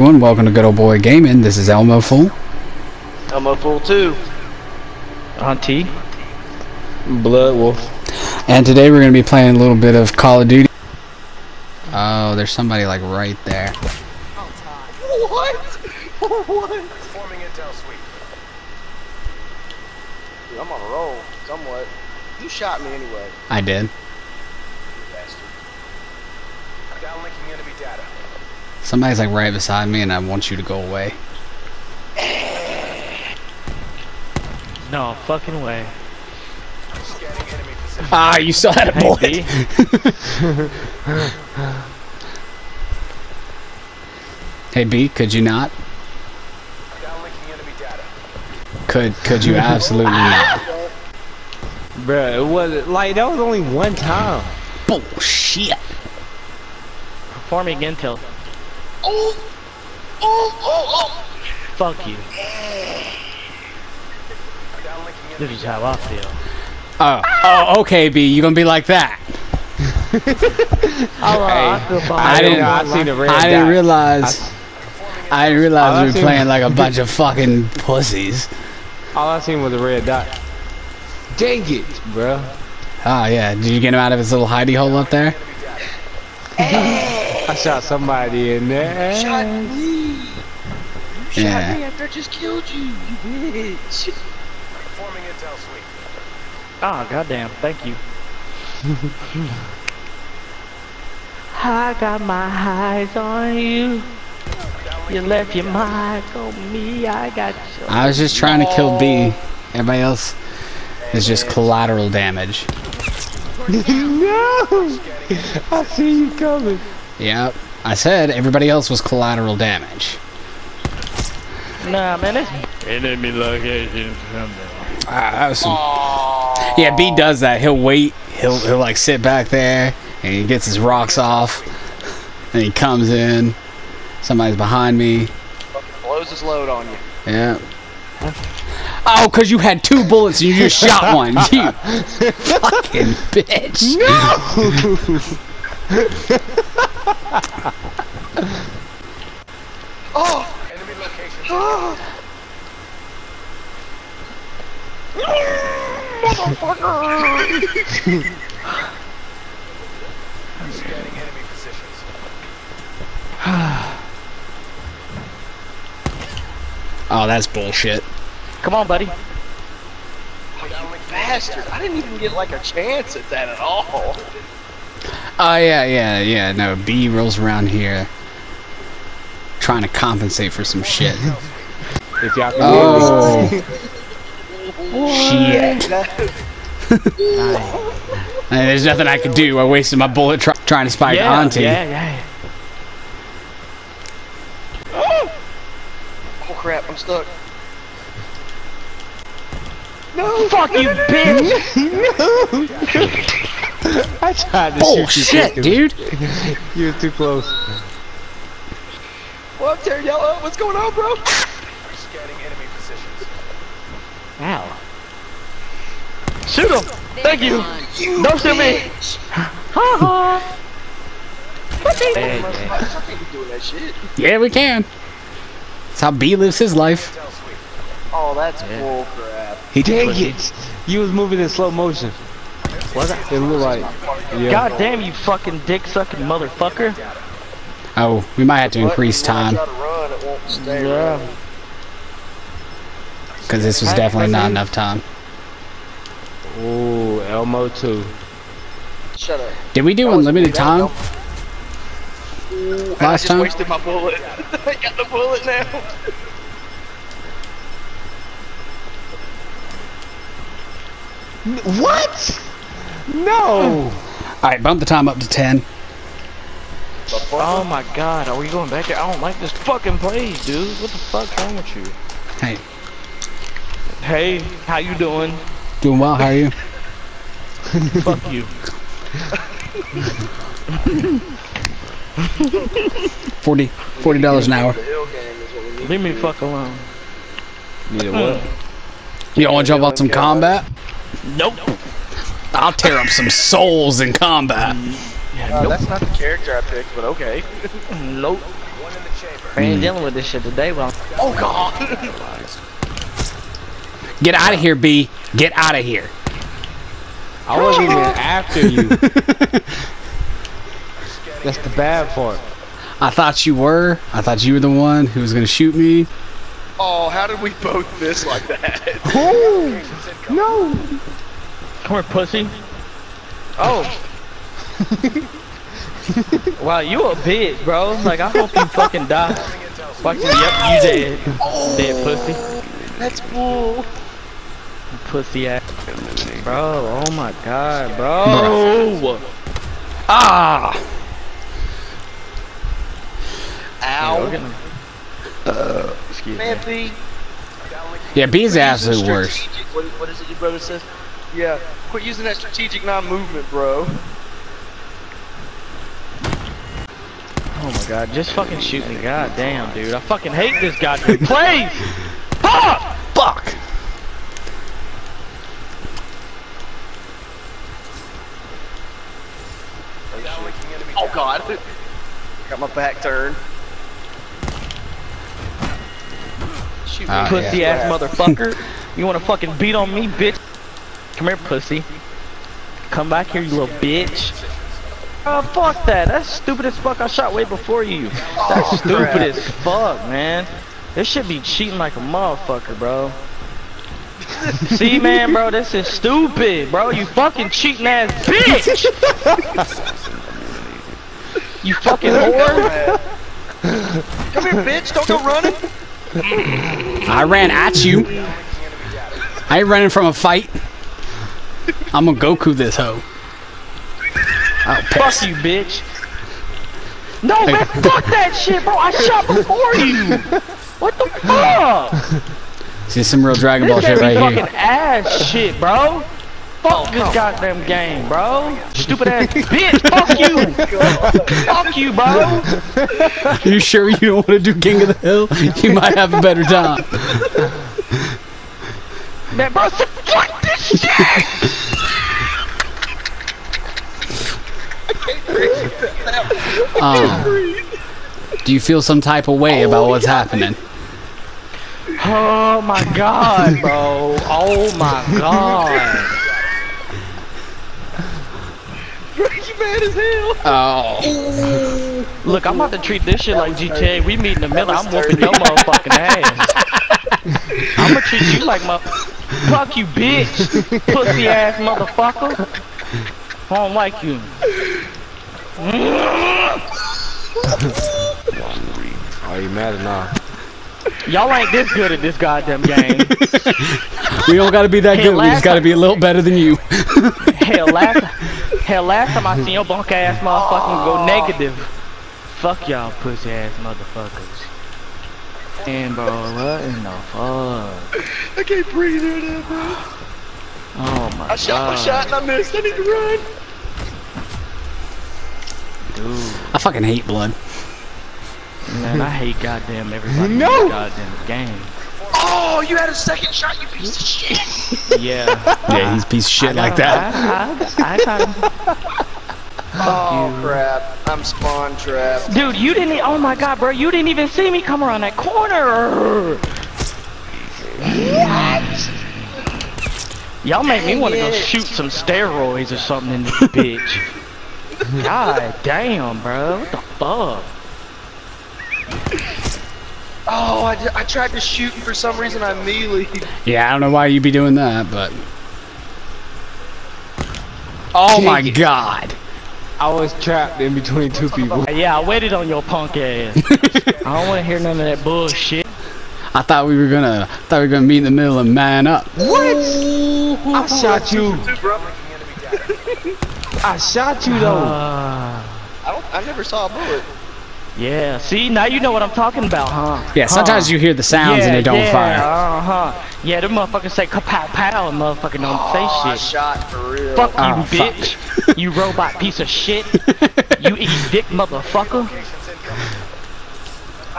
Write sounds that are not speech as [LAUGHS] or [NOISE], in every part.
everyone, welcome to Good Old Boy Gaming. This is Elmo Fool. I'm fool too. Auntie. Blood Wolf. And today we're going to be playing a little bit of Call of Duty. Oh, there's somebody like right there. What? what? Forming intel suite. Dude, I'm on a roll, somewhat. You shot me anyway. I did. you bastard. Downlinking enemy data. Somebody's like right beside me and I want you to go away. No fucking way. Scanning enemy position. Ah, you still had a Hey, bullet. B. [LAUGHS] hey B, could you not? Downlinking enemy data. Could could you absolutely not? [LAUGHS] Bruh, it was like that was only one time. Bullshit. Forming intel. Oh! Oh! Oh! Oh Fuck you. This is how I feel. Oh, oh, okay, B, you gonna be like that? [LAUGHS] Alright, I. I didn't- I seen the I didn't realize. I didn't realize we were playing like a [LAUGHS] bunch of fucking pussies. All I seen was a red dot. Dang it, bruh. Oh yeah, did you get him out of his little hidey hole up there? [LAUGHS] I shot somebody in there. Shot me! You shot Yeah. me after I just killed you, you bitch! Forming intel suite. Ah, goddamn. Thank you. [LAUGHS] I got my eyes on you. You left your mark on me. I got you. I was just trying to kill B. Everybody else is just collateral damage. [LAUGHS] no! [LAUGHS] I see you coming. Yep. I said everybody else was collateral damage. Nah, man, it's enemy location. Ah, that was some... Yeah, B does that. He'll wait. He'll he'll like sit back there and he gets his rocks off. And he comes in. Somebody's behind me. Blows his load on you. Yeah. Oh, cause you had two bullets and you just shot [LAUGHS] one. You fucking bitch. [LAUGHS] Oh! Enemy location. Oh! Scanning enemy positions. Oh, that's bullshit. Come on, buddy. Oh, you bastard! I didn't even get like a chance at that at all. Oh yeah, yeah, yeah. No, B rolls around here trying to compensate for some shit. If y'all can Oh, Shit. shit. And there's nothing I could do. I wasted my bullet try trying to spike Yeah, Auntie. yeah, yeah. Oh crap! I'm stuck. No, fuck you, bitch. [LAUGHS] [LAUGHS] [LAUGHS] I tried to shoot you. Bullshit, quick. dude. [LAUGHS] You were too close. Well, I'm tearing y'all up. What's going on, bro? Scanning enemy positions. Ow. Shoot him. Thank you. Don't shoot me. [LAUGHS] Ha ha. Hey, I hey. can't be doing that shit. Yeah, we can. That's how B lives his life. Oh, that's Yeah. bull crap. He Dang it! You was moving in slow motion. Was I? It looked like. Yeah. God damn you fucking dick sucking motherfucker. Oh, we might have to increase But when I time try to run, it won't stay Yeah. because this was definitely not enough time. Ooh, Elmo too. Shut up. Did we do That unlimited time Ooh, and I last just time? wasted my bullet. [LAUGHS] I got the bullet now. What? No! All right, bump the time up to ten. Oh my god, are we going back there? I don't like this fucking place, dude. What the fuck's wrong with you? Hey, Hey, how you doing? doing well. How are you? Fuck you. Forty, forty dollars an hour. The hill game is what we need. Leave me fuck alone. Neither what? You want to jump on some combat? Nope. I'll tear up some souls in combat. Uh, that's not the character I picked, but okay. [LAUGHS] Nope. One in the chamber. I ain't dealing with this shit today, but I'm Oh god. [LAUGHS] Get out of here, B. Get out of here. I wasn't even [LAUGHS] after you. That's the bad part. I thought you were. I thought you were the one who was gonna shoot me. Oh, how did we both miss like that? No. Come here, pussy. Oh. [LAUGHS] wow, you a bitch, bro. Like, I hope you fucking die. Fucking, yep, you dead. Dead pussy. That's bull. Pussy ass. Bro, oh my god, bro. Ah! Ow. Excuse me. B. Yeah, B is the quit absolute worst. What, what is it your brother says? Yeah. Quit using that strategic non-movement, bro. Oh my god, just fucking shoot me. God damn, dude. I fucking hate this goddamn place. [LAUGHS] Fuck! Fuck! Downlinking enemy Oh god. Got my back turned. Shoot me. Ah, pussy yeah. ass motherfucker. You wanna fucking beat on me, bitch? Come here, pussy. Come back here, you little bitch. Oh, fuck that. That's stupid as fuck. I shot way before you. That's [LAUGHS] stupid crap. as fuck, man. This should be cheating like a motherfucker, bro. See, man, bro, this is stupid, bro. You fucking cheating ass bitch. you fucking [LAUGHS] whore. Come here, bitch. Don't go running. I ran at you. I ain't running from a fight. I'm gonna Goku this hoe. Oh, Fuck you, bitch. No, man, fuck that shit, bro. I shot before you. What the fuck? See some real Dragon Ball shit right fucking here. ass shit, bro. Fuck this goddamn game, bro. Stupid ass bitch. Fuck you. Fuck you, bro. You sure you don't want to do King of the Hill? You might have a better time. Man, bro, fuck this shit. Um, do you feel some type of way about what's happening? Oh my god, bro. Oh my god. you mad as hell. Oh, Look, I'm about to treat this shit like GTA. We meet in the middle. I'm whooping your motherfucking ass. [LAUGHS] I'm gonna treat you like my. Fuck you, bitch. [LAUGHS] Pussy ass motherfucker. I don't like you. Are you mad or not? Y'all ain't this good at this goddamn game. [LAUGHS] we don't gotta be that Hey, good. We just gotta be a little better than you. [LAUGHS] Hell, last, [LAUGHS] hell, last time I seen your bunk ass motherfucking go negative. Fuck y'all pussy ass motherfuckers. And bro, what in the fuck? I can't breathe right now, bro. Oh my I shot my shot and I missed. I need to run. Dude, I fucking hate blood. man, I hate goddamn everybody No! in this goddamn game. Oh, you had a second shot, you piece of shit. [LAUGHS] Yeah. Yeah, he's a piece of shit like that. I, I, I got [LAUGHS] him. Oh crap! I'm spawn trapped. Dude, you didn't. e- Oh my god, bro, you didn't even see me come around that corner. What? Y'all make me want to go shoot some steroids or something in this bitch. God damn, bro. What the fuck? Oh, I, di- I tried to shoot and for some reason I melee. Yeah, I don't know why you'd be doing that, but. Oh my god. I was trapped in between two people. Uh, yeah, I waited on your punk ass. [LAUGHS] I don't want to hear none of that bullshit. I thought we were gonna thought we were gonna meet in the middle and man up. What? I shot you. I shot you though. Uh, [SIGHS] I don't. I never saw a bullet. yeah, see, now you know what I'm talking about, huh? Yeah, sometimes Huh. you hear the sounds yeah, and they don't yeah, fire. Uh-huh. Yeah, them motherfuckers say kapow pow and motherfucking don't Oh, I say shit. shot for real. Fuck you, Oh, fuck. bitch. you robot piece of shit. [LAUGHS] you eat dick, motherfucker.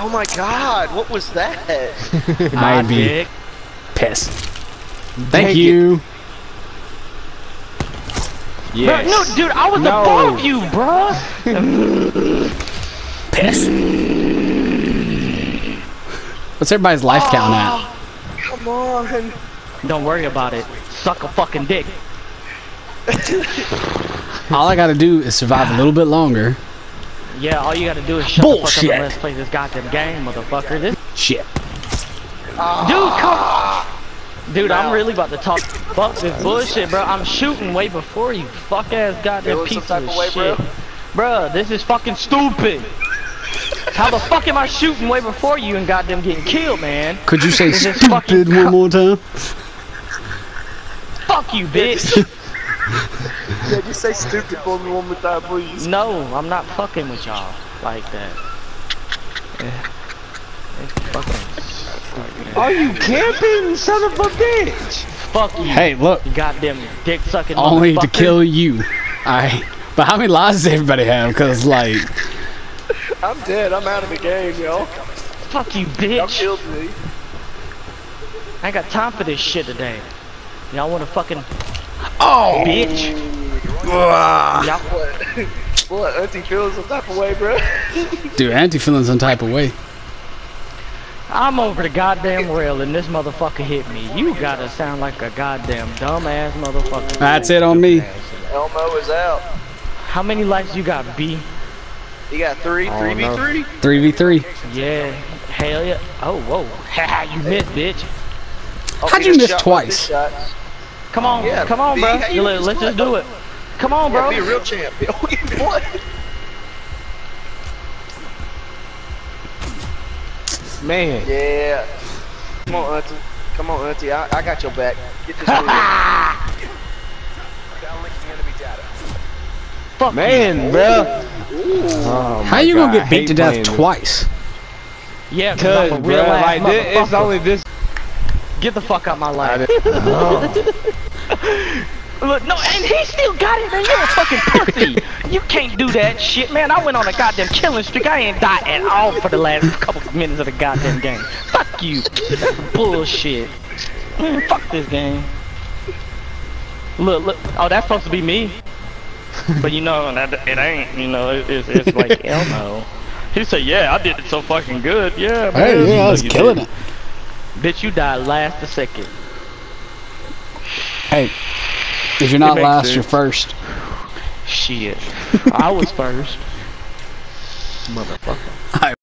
Oh my god, what was that? [LAUGHS] My be dick. pissed. Thank Take it. You. Bro, no, dude, I was No. above you, bruh. Piss. What's everybody's life ah, count at? Come on. Don't worry about it. Suck a fucking dick. [LAUGHS] All I gotta do is survive a little bit longer. Yeah, all you gotta do is shut the fuck Bullshit. up and let's play this goddamn game, motherfucker. This Shit. dude, come. Dude, I'm really about to talk. Fuck this bullshit, bro. I'm shooting way before you. Fuck ass goddamn piece of of way, shit. bro? Bruh, this is fucking stupid. How the fuck am I shooting way before you and goddamn getting killed, man? Could you say This is fucking stupid one more time? Fuck you, bitch. Yeah, just say stupid for me one more time, please. No, I'm not fucking with y'all like that. Yeah. It's fucking. Are you camping, son of a bitch? Fuck you. Hey, look. You goddamn dick sucking. Only to kill you. Alright. But how many lives does everybody have? Because, like, I'm dead. I'm out of the game, yo. Fuck you, Y'all bitch. killed me. I ain't got time for this shit today. Y'all wanna fucking oh, bitch? ugh. Y'all, What? [LAUGHS] what? Auntie feels some type of way, bro. dude, Auntie feeling some type of way. I'm over the goddamn rail and this motherfucker hit me. You gotta sound like a goddamn dumbass motherfucker. That's it on me. Elmo is out. How many lives you got, B? You got three, Oh, three v no. three. 3v3. Yeah. Hell yeah. Oh, whoa. Haha, [LAUGHS] you missed, bitch. How'd you miss twice? Come on, Yeah, come on, B, bro. how you You let, miss let's just what? do it. Come on, Yeah, bro. be a real champ. [LAUGHS] Man. Yeah. Come on, Auntie. Come on, Auntie. I, I got your back. Get this [LAUGHS] win. Downlinking. Fuck Man, bro. Oh How you gonna God, get beat to death this. twice? you. Yeah, cause Cause, I'm a bro, ass like this, it's only this. Get the fuck out my I life. [LAUGHS] didn't- Look, no, and he still got it, man. You're a fucking pussy. You can't do that shit, man. I went on a goddamn killing streak. I ain't died at all for the last couple of minutes of the goddamn game. Fuck you. That's bullshit. Man, fuck this game. Look, look. Oh, that's supposed to be me. But you know, that it ain't. You know, it, it's, it's like [LAUGHS] Elmo. no. He said, "Yeah, I did it so fucking good. Yeah, man. Hey, yeah, I was you killing didn't. it. Bitch, you died last a second. Hey, if you're not last, sense. you're first. Shit. [LAUGHS] I was first. Motherfucker.